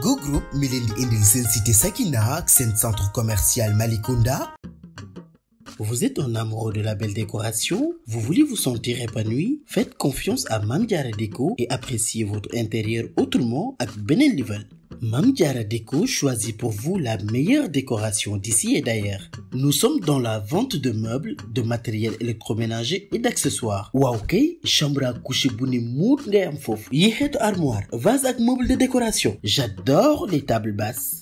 Go Group mi leen di indil seen cité Sakina ak seen centre commercial Malicounda Vous êtes un amoureux de la belle décoration? Vous voulez vous sentir épanoui? Faites confiance à Mangiare Déco et appréciez votre intérieur autrement avec Benel level. Mamdiara Déco choisit pour vous la meilleure décoration d'ici et d'ailleurs. Nous sommes dans la vente de meubles, de matériel électroménager et d'accessoires. Waouh chambre à coucher bouni moutre, armoire, vase avec meubles de décoration. J'adore les tables basses.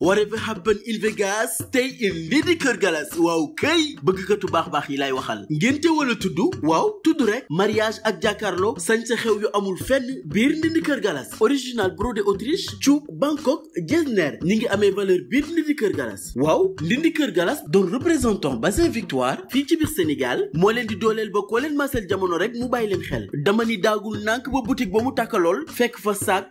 whatever happen in Vegas stay in lii di Kër Galas waaw kay bëggkatu baax-baax yi lay waxal ngénte wala tudd waaw tudd rek mariage ak jàkkaarloo sañ sa xew yu amul fenn biir ndindi Kër Galas original brodé Autriche cuub Bangkok Getzner ñi ngi amee valeur biir ndindi Kër Galas waaw ndindi Kër Galas doon représentant bassin Victoire fii ci biir Sénégal moo leen di dooleel ba koo leen masel jamono rek mu bàyyi leen xel dama ni daagul nànk ba boutique ba mu tàkkalool fekk fa saak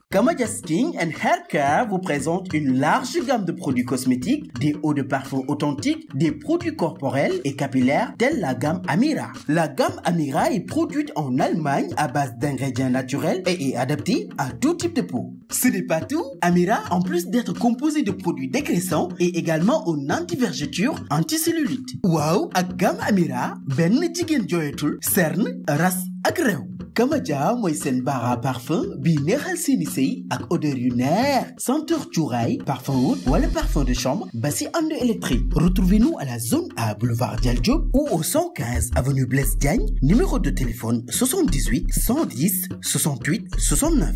Gamma Skin and Care vous présente une large gamme de produits cosmétiques, des eaux de parfum authentiques, des produits corporels et capillaires tels la gamme Amira. La gamme Amira est produite en Allemagne à base d'ingrédients naturels et est adaptée à tout type de peau. Ce n'est pas tout, Amira, en plus d'être composée de produits décrescents est également en anti anti-cellulite. Waouh, la gamme Amira, ben Jigen tout, cerne, ras ak Kamaja mooy seen bara parfum bi neexal seeni sëy ak odeur yu neex senteur cuuraay parfum oud wala parfum de chambre ba si ànd électrique retrouvez-nous à la zone A boulevard Dial Diop ou au 115 avenue Blaise Diagne numéro de téléphone 78 110 68 69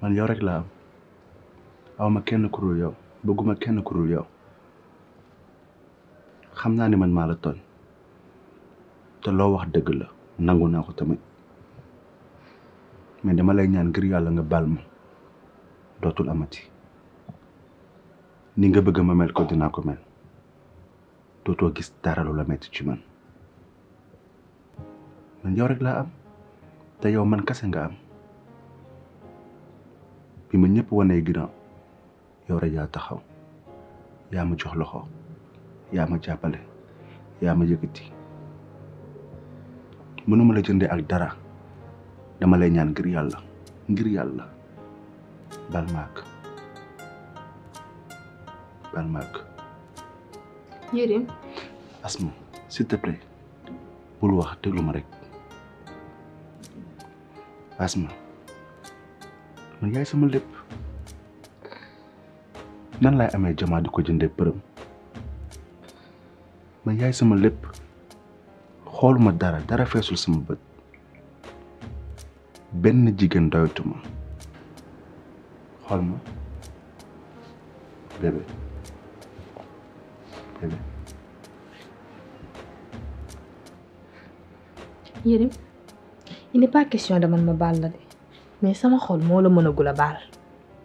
man yow rek laa am awma kenn ku dul yow bëgguma kenn ku dul yow xam naa ni man maa la tooñ te loo wax dëgg la nangu naa ko tamit mais dama lay ñaan ngir yàlla nga baal ma dootul amati ni nga bëgg ma mel ko dinaa ko mel dootoo gis dara lu la metti ci man man yow rek laa am te yow man kase nga am bi ma ñëpp wanee ginnaaw yow rek yaa taxaw yaa ma jox loxo yaa ma jàppale yaa ma yëkkati mënuma la jëndee ak dara dama lay ñaan ngir yàlla ngir yàlla bal maak bal maak Yérim. Asma s'il te plaît bul wax déglu ma rek Asma man yaay sama lépp nan laay amee jamaa di ko jëndee përëm man yaay sama lépp xooluma dara dara feesul sama bët. benn jigéen doyatuma xool ma bébé bébé Yérim il n'est pas question de man ma baal la de mais sama xol moo la mënagul a baal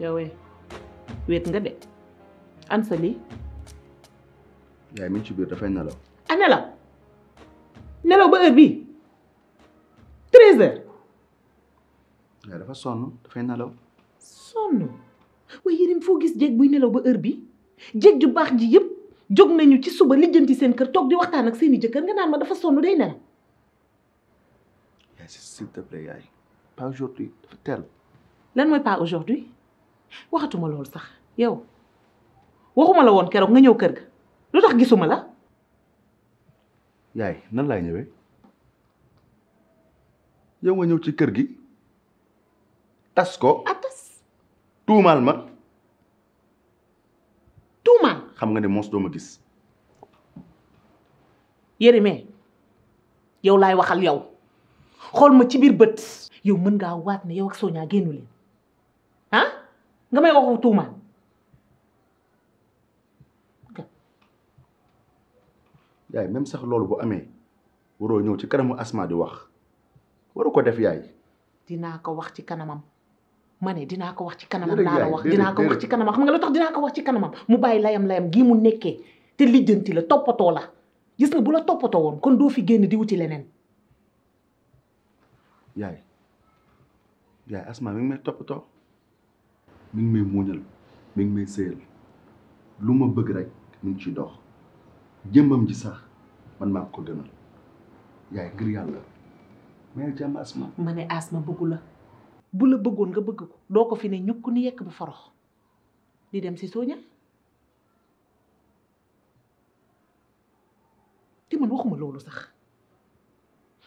yowee wéet nga de an sa lii yaay mi ngi ci biir dafay nelaw a nelaw nelaw ba heure bii treize heures waaye dafa sonn dafay nelaw sonn waaye Yérim foo gis jéeg buy nelaw ba heure bi jéeg ju baax ji yëpp jóg nañu ci suba lijjanti seen kër toog di waxtaan ak seeni jëkkër nga naan ma dafa sonn day nelaw yaay s'il te plaît yaay pas aujourd'hui dafa teel lan mooy pas aujourd'hui waxatuma loolu sax yow waxuma la woon keroog nga ñëw kër ga lu tax gisuma la yaay nan laay ñëwee yow nga ñëw ci kër gi tas ko atas tuumaal ma tuumaal xam nga ne mos doo ma gis Yérime yow laay waxal yow xool ma ci biir bët yow mën ngaa waat ne yow ak Sonia génnu leen ah nga may waxu tuumaal yaay même sax loolu bu amee waroo ñëw ci kanamu Asma di wax waru ko def yaay. dinaa ko wax ci kanamam ma ne dinaa ko wax ci kanamam. laa la wax dinaa ko wax ci kanamam xam nga lu tax dinaa ko wax ci kanamam mu bàyyi layam layam gii mu nekkee te lijjanti la toppatoo la gis nga bu la toppatoo woon kon doo fi génn di wuti leneen. yaay yaay asma mi ngi may toppatoo mi ngi may muñal mi ngi may sëyal lu ma bëgg rek mi ngi ciy dox jëmmam ji sax man maa ko gënal yaay ngir yàlla mayal jàmm asma ma ne asma bëggu la bu la bëggoon nga bëgg ko doo ko fi ne ñukk ni yekk bu forox di dem si sooña te man waxuma loolu sax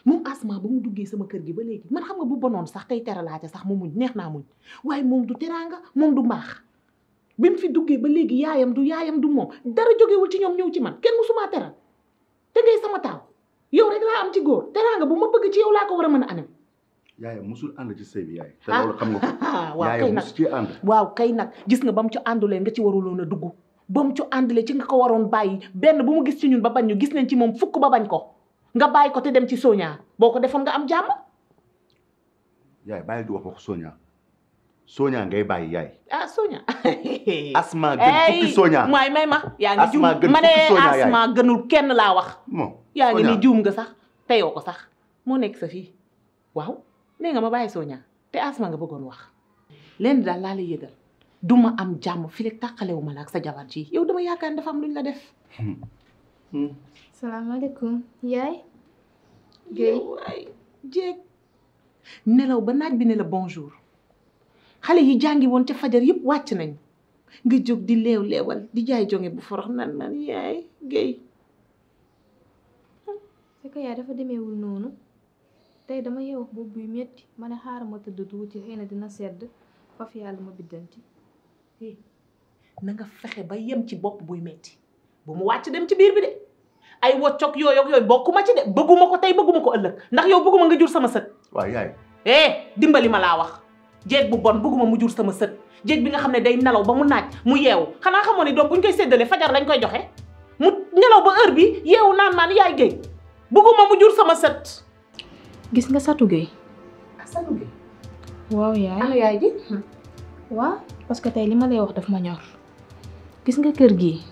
moom asma ba mu duggee sama kër gi ba léegi man xam nga bu bonoon sax tey teralaa ca sax mu muñ neex naa muñ waaye moom du teraanga moom du mbaax bi mu fi duggee ba léegi yaayam du yaayam du moom dara jógewul ci ñoom ñëw ci man kenn musuma teral te ngay sama taaw yow rek laa am ci góor teraanga bu ma bëgg ci yow laa ko war a mën a anam yaay musul ànd ci sëy bi yaay. te loolu xam nga ko. waaw kay nag ci ànd. waaw kay nag gis nga ba mu ci àndulee nga ci waruloon a dugg ba mu ci àndulee ci nga ko waroon bàyyi benn bu mu gis ci ñun ba bañ ñu gis nañ ci moom fukk ba bañ ko nga bàyyi ko te dem ci Sonia boo ko defoon nga am jàmm. yaay bàyyi du wax wax Sonia Sonia ngay bàyyi yaay. ah Sonia. asma gën fukki Sonia. mooy may ma yaa ngi juum ma ne asma gënul kenn laa wax. yaa ngi ni juum nga sax teyoo ko sax. moo nekk sa fii waaw nee nga ma bàyyi Sonia te asma nga bëggoon wax lenn daal laa lay yëgal du ma am jàmm fii rek tàqalewu ma la ak sa jabar ji yow dama yaakaar ne dafa am luñ la def salaamaaleykum yaay. Guèye waay jéeg nelaw ba naaj bi ne la bonjour xale yi jàngi woon ca fajar yëpp wàcc nañ nga jóg di leew leewal di jaay jonge bu forox nan man yaay géy sa ko yaay dafa demeewul noonu tey dama yeewu bopp buy metti ma ne xaaral ma tëdd tuuti xëy na dina sedd faf yàlla ma biddanti eh na nga fexe ba yem ci bopp buy metti bu mu wàcc dem ci biir bi de ay woccoog yooyu ak yooyu bokkuma ci de bëgguma ko tey bëgguma ko ëllëg ndax yow bëgguma nga jur sama sët waaw yaay eh dimbali ma laa wax jeeg bu bon bëgguma mu jur sama sët jeeg bi nga xam ne day nelaw ba mu naaj mu yeewu xanaa xamoo ni doom bu ñu koy séddale fajar lañ koy joxe mu nelaw ba heure bi yeewu naan maan yaay géey bëgguma mu jur sama sët gis nga Satou Gueye Satou Gueye waaw yaay ana yaay ji waaw parce que tey li ma lay wax daf ma ñor gis nga kër gi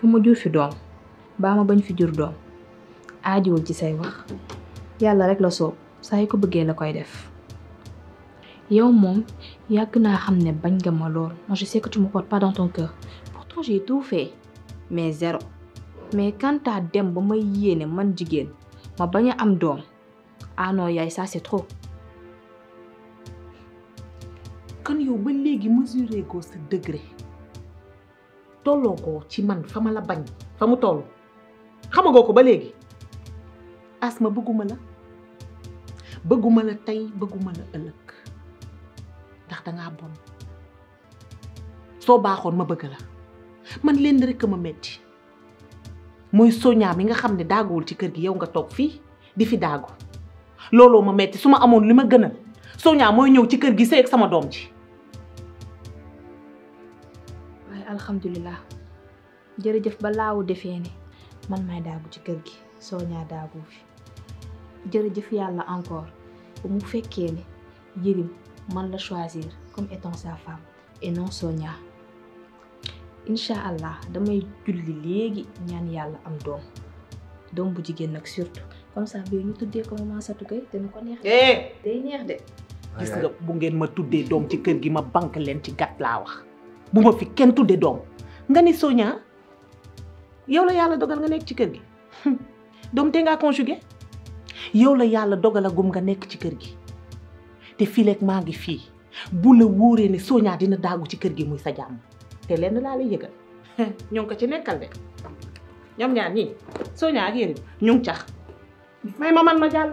ku ma jur fi doom baa ma bañ fi jur doom aajuwul ci say wax yàlla rek la soob saa yu ko bëggee la koy def yow moom yàgg naa xam ne bañ nga ma lool moi je sais que tu me portes pas dans ton cœur pourtant j'ai tout fait mais zéro mais quant à dem ba may yéene man jigéen ma bañ a am doom ah non yaay ça c'est trop kon yow ba léegi mesuré ko sa degré tolloo ko ci man fa ma la bañ fa mu toll xamagoo ko ba léegi asma bëgguma la bëgguma la tey bëgguma la ëllëg ndax dangaa bon soo baaxoon ma bëgg la man leen rek ma metti mooy soñaa mi nga xam ne daaguwul ci kër gi yow nga toog fii di fi daagu looloo ma metti su ma amoon li ma gënal Sonia mooy ñëw ci kër gi sëy ak sama doom ji waaye alhamdulilah jërëjëf ba laawu defee ne man may daagu ci kër gi Sonia daagu fi jërëjëf yàlla encore ba mu fekkee ne Yérim man la choisir comme étant sa femme et non Sonia incha allah damay julli léegi ñaan yàlla am doom doom bu jigéen nag surtout comme ça bi ñu tuddee ko maman Satou Gueye dana ko neex. eh day neex de. gis nga bu ngeen ma tuddee doom ci kër gi ma bank leen ci gàtt laa wax bu ma fi kenn tuddee doom nga ni Sonia yow la yàlla dogal nga nekk ci kër gi doom te ngaa conjugué yow la yàlla dogalagum nga nekk ci kër gi te fii leeg maa ngi fii bu la wóoree ne Sonia dina daagu ci kër gi muy sa jàmm te lenn laa lay yëgal ñoo ngi ko ci nekkal de ñoom ñaar ñii Sonia ak Yérim ñu ngi cax may ma man ma jàll.